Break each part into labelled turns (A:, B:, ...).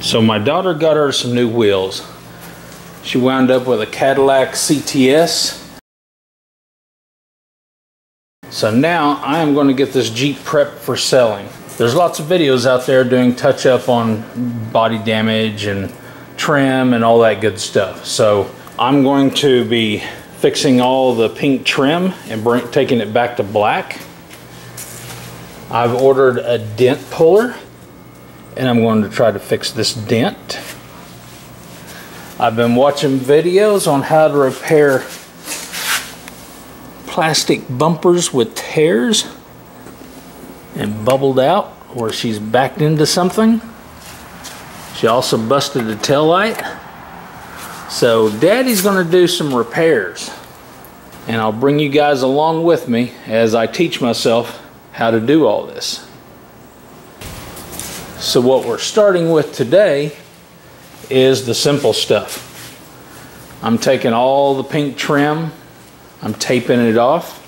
A: So my daughter got her some new wheels. She wound up with a Cadillac CTS. So now I am going to get this Jeep prepped for selling. There's lots of videos out there doing touch up on body damage and trim and all that good stuff. So I'm going to be fixing all the pink trim and bring, taking it back to black. I've ordered a dent puller and I'm going to try to fix this dent. I've been watching videos on how to repair plastic bumpers with tears and bubbled out where she's backed into something. She also busted the tail light. So daddy's gonna do some repairs and I'll bring you guys along with me as I teach myself how to do all this. So what we're starting with today is the simple stuff. I'm taking all the pink trim, I'm taping it off.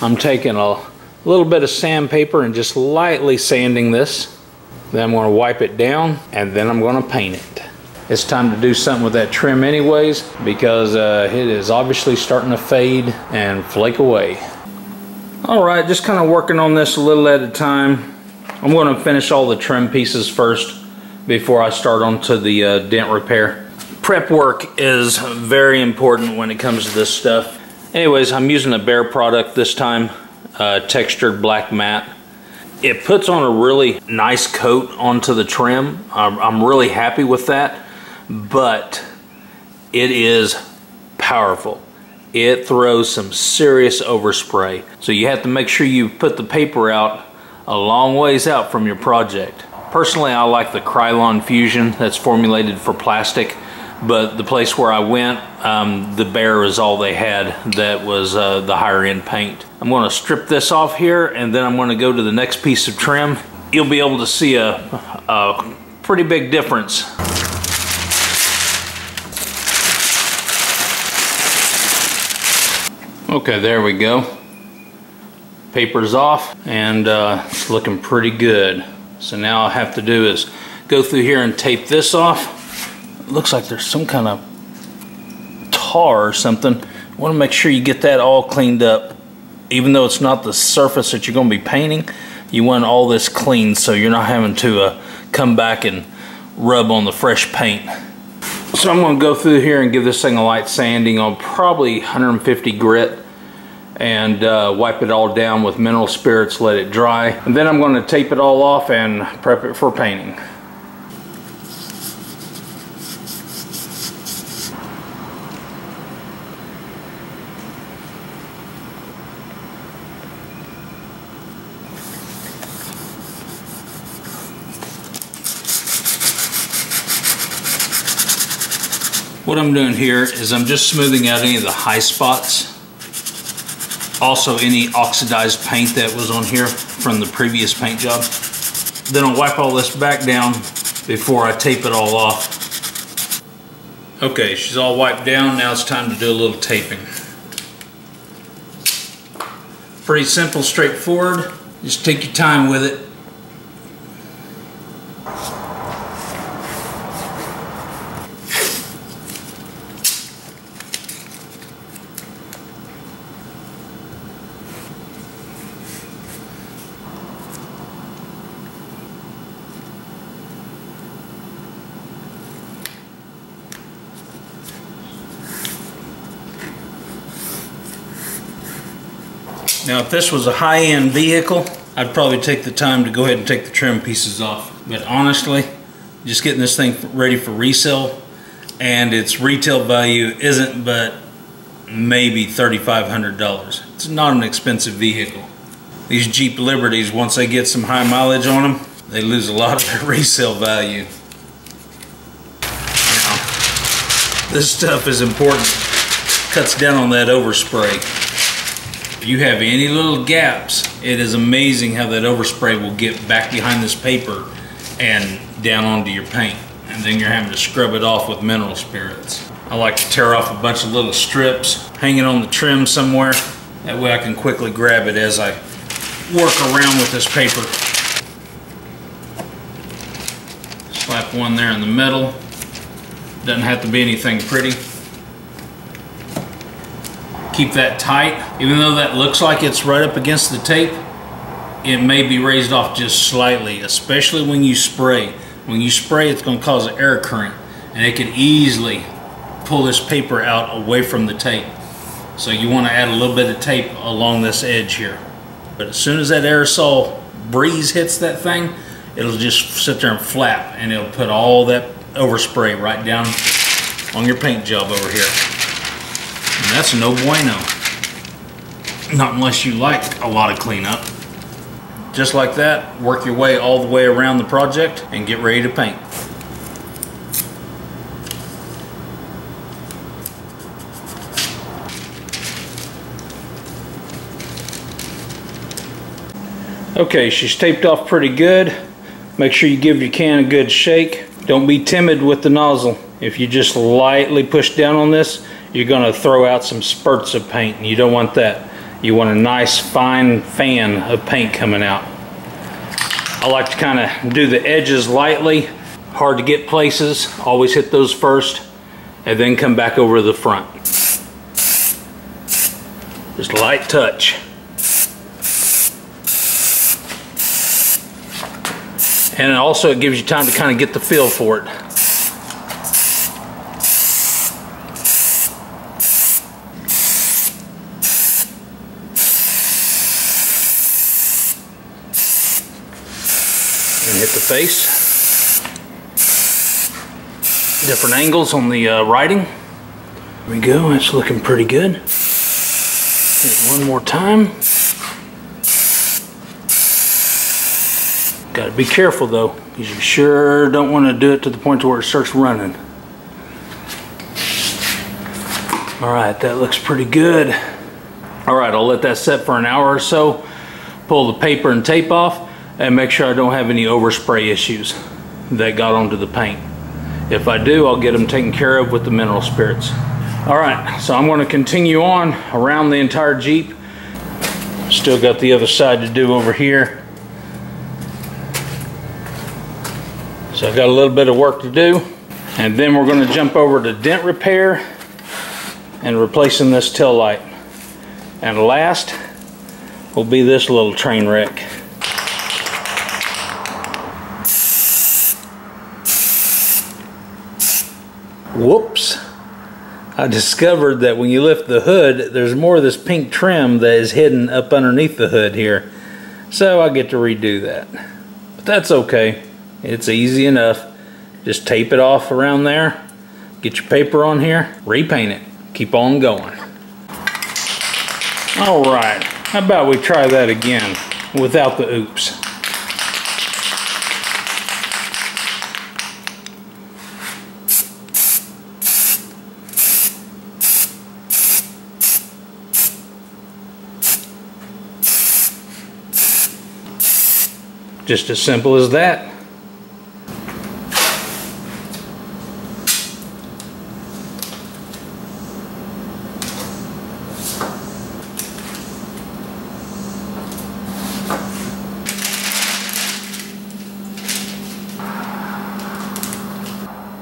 A: I'm taking a little bit of sandpaper and just lightly sanding this. Then I'm going to wipe it down and then I'm going to paint it. It's time to do something with that trim anyways because uh, it is obviously starting to fade and flake away. All right, just kind of working on this a little at a time. I'm going to finish all the trim pieces first before I start onto the uh, dent repair. Prep work is very important when it comes to this stuff. Anyways, I'm using a Behr product this time, uh, textured black matte. It puts on a really nice coat onto the trim. I'm, I'm really happy with that but it is powerful. It throws some serious overspray. So you have to make sure you put the paper out a long ways out from your project. Personally, I like the Krylon Fusion that's formulated for plastic, but the place where I went, um, the Behr is all they had that was uh, the higher end paint. I'm gonna strip this off here and then I'm gonna go to the next piece of trim. You'll be able to see a, a pretty big difference Okay, there we go. Paper's off and uh, it's looking pretty good. So now all I have to do is go through here and tape this off. It looks like there's some kind of tar or something. You want to make sure you get that all cleaned up. Even though it's not the surface that you're going to be painting, you want all this clean so you're not having to uh, come back and rub on the fresh paint. So I'm going to go through here and give this thing a light sanding on probably 150 grit and uh, wipe it all down with mineral spirits, let it dry. And then I'm going to tape it all off and prep it for painting. What I'm doing here is I'm just smoothing out any of the high spots also any oxidized paint that was on here from the previous paint job. Then I'll wipe all this back down before I tape it all off. Okay, she's all wiped down. Now it's time to do a little taping. Pretty simple, straightforward. Just take your time with it. Now if this was a high-end vehicle, I'd probably take the time to go ahead and take the trim pieces off. But honestly, just getting this thing ready for resale and its retail value isn't but maybe $3,500. It's not an expensive vehicle. These Jeep Liberties, once they get some high mileage on them, they lose a lot of their resale value. Now, this stuff is important. Cuts down on that overspray you have any little gaps, it is amazing how that overspray will get back behind this paper and down onto your paint. And then you're having to scrub it off with mineral spirits. I like to tear off a bunch of little strips, hang it on the trim somewhere. That way I can quickly grab it as I work around with this paper. Slap slap one there in the middle. Doesn't have to be anything pretty. Keep that tight. Even though that looks like it's right up against the tape, it may be raised off just slightly, especially when you spray. When you spray, it's gonna cause an air current and it could easily pull this paper out away from the tape. So you wanna add a little bit of tape along this edge here. But as soon as that aerosol breeze hits that thing, it'll just sit there and flap and it'll put all that overspray right down on your paint job over here. And that's no bueno. Not unless you like a lot of cleanup. Just like that, work your way all the way around the project and get ready to paint. Okay, she's taped off pretty good. Make sure you give your can a good shake. Don't be timid with the nozzle. If you just lightly push down on this, you're gonna throw out some spurts of paint and you don't want that. You want a nice fine fan of paint coming out. I like to kind of do the edges lightly. Hard to get places. Always hit those first and then come back over the front. Just light touch. And also it gives you time to kind of get the feel for it. The face. Different angles on the uh, writing. There we go, that's looking pretty good. One more time. Got to be careful though, because you sure don't want to do it to the point to where it starts running. All right, that looks pretty good. All right, I'll let that set for an hour or so. Pull the paper and tape off and make sure I don't have any overspray issues that got onto the paint. If I do, I'll get them taken care of with the mineral spirits. All right, so I'm going to continue on around the entire Jeep. Still got the other side to do over here. So I've got a little bit of work to do. And then we're gonna jump over to dent repair and replacing this tail light. And last will be this little train wreck. Whoops. I discovered that when you lift the hood, there's more of this pink trim that is hidden up underneath the hood here. So I get to redo that. But that's okay. It's easy enough. Just tape it off around there. Get your paper on here. Repaint it. Keep on going. All right. How about we try that again without the oops. Just as simple as that.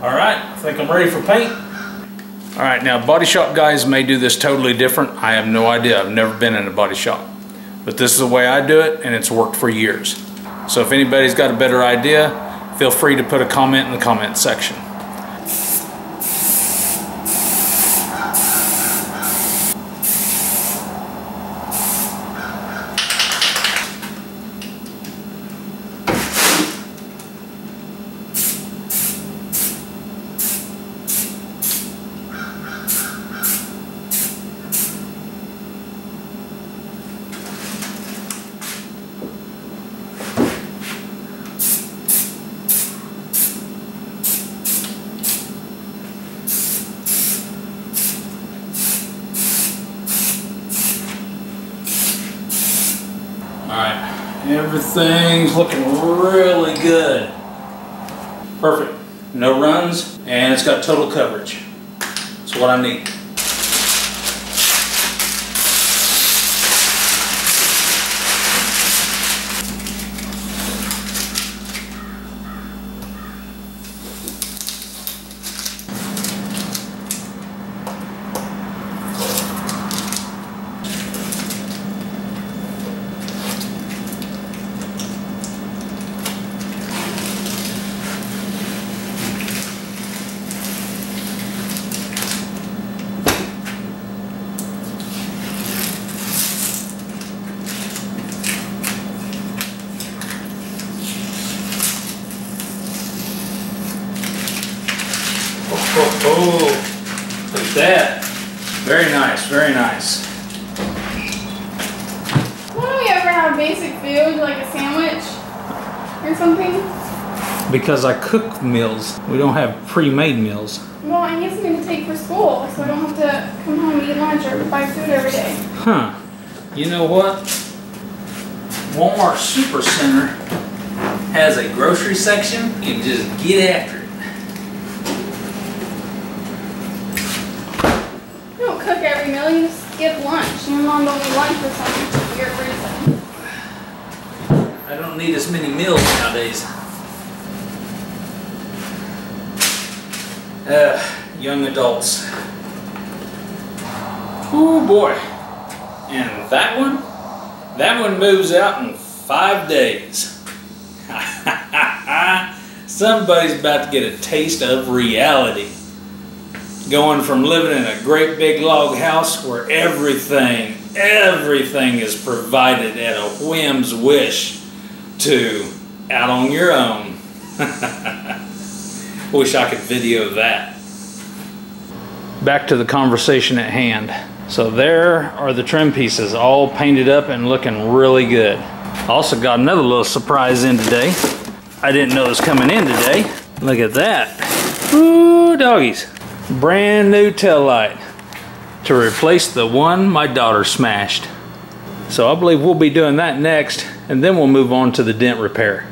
A: All right, I think I'm ready for paint. All right, now body shop guys may do this totally different. I have no idea, I've never been in a body shop. But this is the way I do it and it's worked for years. So if anybody's got a better idea, feel free to put a comment in the comment section. Everything's looking really good. Perfect. No runs, and it's got total coverage. That's what I need. Oh, oh, look at that. Very nice, very nice.
B: Why don't we ever have basic food, like a sandwich or something?
A: Because I cook meals. We don't have pre-made meals.
B: Well, I need something to take for school, so I don't have to come home and eat lunch or buy food every day.
A: Huh. You know what? Walmart Supercenter has a grocery section. You can just get after it.
B: You don't cook every meal, you just skip lunch. Mom don't eat lunch for some weird reason.
A: I don't need as many meals nowadays. Uh, young adults. Oh boy. And that one? That one moves out in five days. Somebody's about to get a taste of reality. Going from living in a great big log house where everything, everything is provided at a whim's wish to out on your own. Wish I could video that. Back to the conversation at hand. So there are the trim pieces all painted up and looking really good. Also got another little surprise in today. I didn't know it was coming in today. Look at that. Ooh, doggies. Brand new tail light to replace the one my daughter smashed. So I believe we'll be doing that next and then we'll move on to the dent repair.